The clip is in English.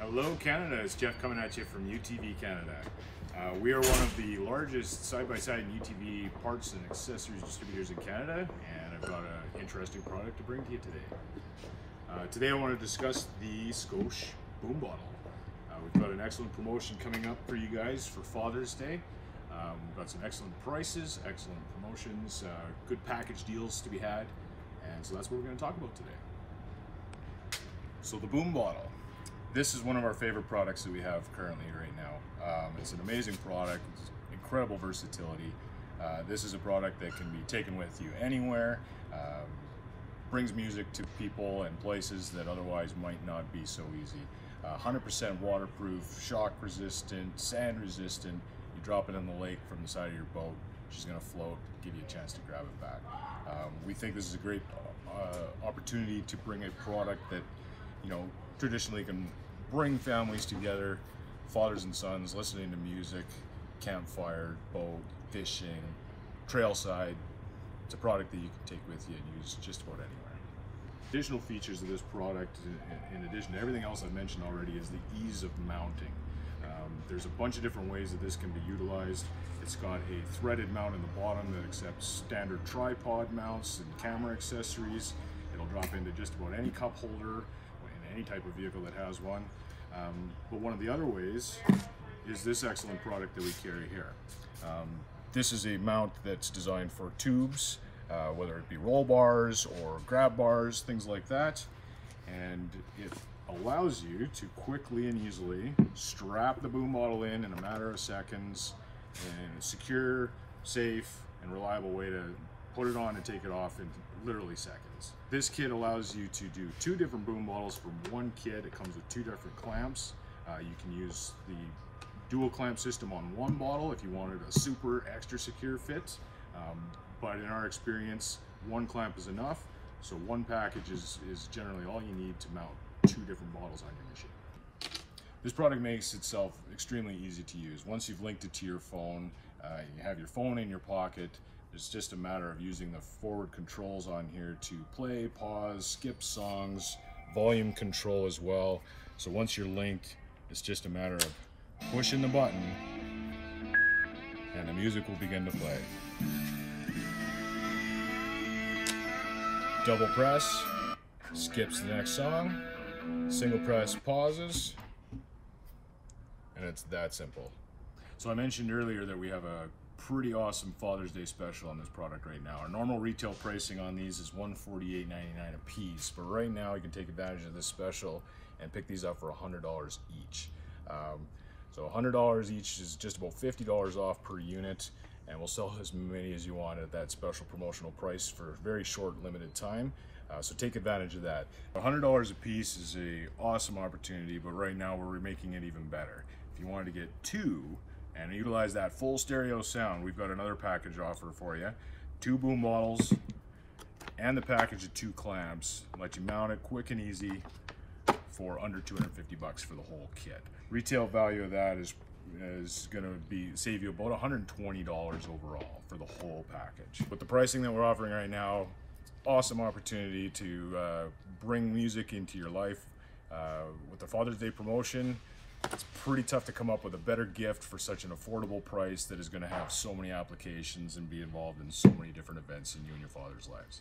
Hello Canada, it's Jeff coming at you from UTV Canada. Uh, we are one of the largest side-by-side UTV parts and accessories distributors in Canada and I've got an interesting product to bring to you today. Uh, today I want to discuss the Scosche Boom Bottle. Uh, we've got an excellent promotion coming up for you guys for Father's Day. Um, we've got some excellent prices, excellent promotions, uh, good package deals to be had and so that's what we're going to talk about today. So the Boom Bottle this is one of our favorite products that we have currently right now. Um, it's an amazing product, incredible versatility. Uh, this is a product that can be taken with you anywhere, um, brings music to people and places that otherwise might not be so easy. 100% uh, waterproof, shock resistant, sand resistant. You drop it in the lake from the side of your boat, she's gonna float, give you a chance to grab it back. Um, we think this is a great uh, opportunity to bring a product that, you know, traditionally can bring families together, fathers and sons, listening to music, campfire, boat, fishing, trailside. It's a product that you can take with you and use just about anywhere. Additional features of this product, in addition to everything else I've mentioned already, is the ease of mounting. Um, there's a bunch of different ways that this can be utilized. It's got a threaded mount in the bottom that accepts standard tripod mounts and camera accessories. It'll drop into just about any cup holder any type of vehicle that has one. Um, but one of the other ways is this excellent product that we carry here. Um, this is a mount that's designed for tubes, uh, whether it be roll bars or grab bars, things like that. And it allows you to quickly and easily strap the boom bottle in in a matter of seconds in a secure, safe, and reliable way to put it on and take it off in literally seconds. This kit allows you to do two different boom bottles from one kit. It comes with two different clamps. Uh, you can use the dual clamp system on one bottle if you wanted a super extra secure fit. Um, but in our experience, one clamp is enough. So one package is, is generally all you need to mount two different bottles on your machine. This product makes itself extremely easy to use. Once you've linked it to your phone, uh, you have your phone in your pocket, it's just a matter of using the forward controls on here to play, pause, skip songs, volume control as well. So once you're linked, it's just a matter of pushing the button and the music will begin to play. Double press, skips the next song, single press pauses, and it's that simple. So I mentioned earlier that we have a pretty awesome Father's Day special on this product right now. Our normal retail pricing on these is $148.99 a piece, but right now you can take advantage of this special and pick these up for $100 each. Um, so $100 each is just about $50 off per unit, and we'll sell as many as you want at that special promotional price for a very short, limited time. Uh, so take advantage of that. $100 a piece is a awesome opportunity, but right now we're making it even better. If you wanted to get two, and utilize that full stereo sound, we've got another package offer for you. Two boom bottles and the package of two clamps. Let you mount it quick and easy for under 250 bucks for the whole kit. Retail value of that is is going to be save you about $120 overall for the whole package. With the pricing that we're offering right now, awesome opportunity to uh, bring music into your life. Uh, with the Father's Day promotion, it's pretty tough to come up with a better gift for such an affordable price that is going to have so many applications and be involved in so many different events in you and your father's lives.